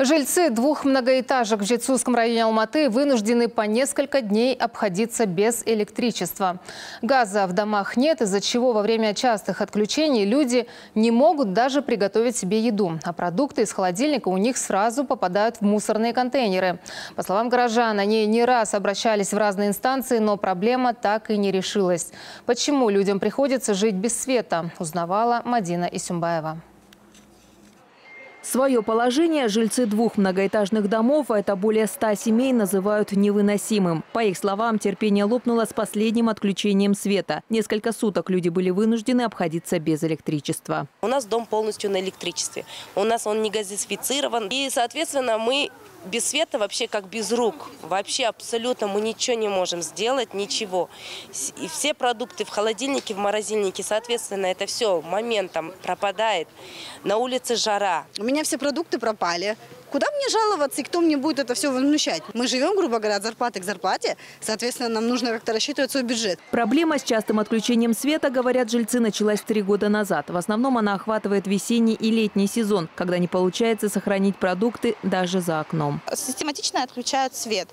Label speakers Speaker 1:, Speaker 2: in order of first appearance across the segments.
Speaker 1: Жильцы двух многоэтажек в Жицузском районе Алматы вынуждены по несколько дней обходиться без электричества. Газа в домах нет, из-за чего во время частых отключений люди не могут даже приготовить себе еду. А продукты из холодильника у них сразу попадают в мусорные контейнеры. По словам горожан, они не раз обращались в разные инстанции, но проблема так и не решилась. Почему людям приходится жить без света, узнавала Мадина Исюмбаева.
Speaker 2: Свое положение жильцы двух многоэтажных домов, а это более ста семей, называют невыносимым. По их словам, терпение лопнуло с последним отключением света. Несколько суток люди были вынуждены обходиться без электричества.
Speaker 3: У нас дом полностью на электричестве. У нас он не газифицирован. И, соответственно, мы без света вообще как без рук. Вообще абсолютно мы ничего не можем сделать, ничего. И все продукты в холодильнике, в морозильнике, соответственно, это все моментом пропадает. На улице жара.
Speaker 4: У меня все продукты пропали. Куда мне жаловаться и кто мне будет это все возмущать? Мы живем, грубо говоря, от зарплаты к зарплате. Соответственно, нам нужно как-то рассчитывать свой бюджет.
Speaker 2: Проблема с частым отключением света, говорят жильцы, началась три года назад. В основном она охватывает весенний и летний сезон, когда не получается сохранить продукты даже за окном.
Speaker 5: Систематично отключают свет.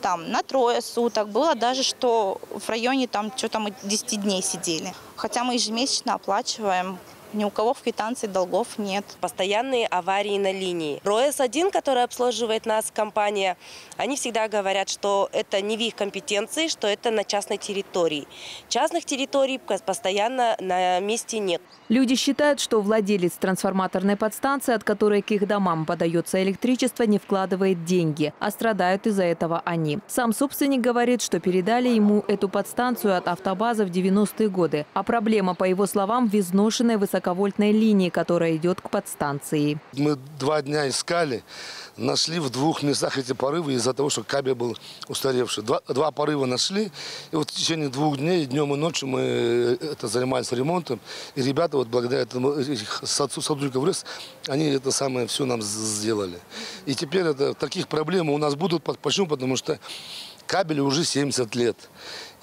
Speaker 5: Там на трое суток. Было даже, что в районе там что-то мы 10 дней сидели. Хотя мы ежемесячно оплачиваем ни у кого в квитанции долгов нет.
Speaker 3: Постоянные аварии на линии. РОЭС-1, который обслуживает нас компания, они всегда говорят, что это не в их компетенции, что это на частной территории. Частных территорий постоянно на месте нет.
Speaker 2: Люди считают, что владелец трансформаторной подстанции, от которой к их домам подается электричество, не вкладывает деньги, а страдают из-за этого они. Сам собственник говорит, что передали ему эту подстанцию от автобаза в 90-е годы. А проблема, по его словам, в изношенной высоковольтной линии, которая идет к подстанции.
Speaker 6: Мы два дня искали, нашли в двух местах эти порывы из-за того, что кабель был устаревший. Два, два порыва нашли, и вот в течение двух дней, днем и ночью мы э, это занимались ремонтом. И ребята вот благодаря этому, этих сотрудников РЭС, они это самое все нам сделали. И теперь это, таких проблем у нас будут. Почему? Потому что кабелю уже 70 лет.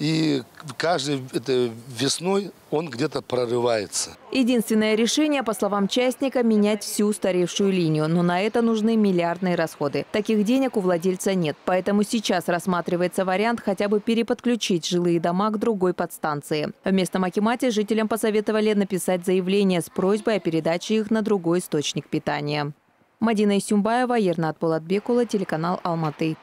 Speaker 6: И каждой это весной он где-то прорывается.
Speaker 2: Единственное решение, по словам частника, менять всю устаревшую линию. Но на это нужны миллиардные расходы. Таких денег у владельца нет. Поэтому сейчас рассматривается вариант хотя бы переподключить жилые дома к другой подстанции. Вместо Макимати жителям посоветовали написать заявление с просьбой о передаче их на другой источник питания. Мадина Исюмбаева, Ернат Булатбекула, телеканал «Алматы».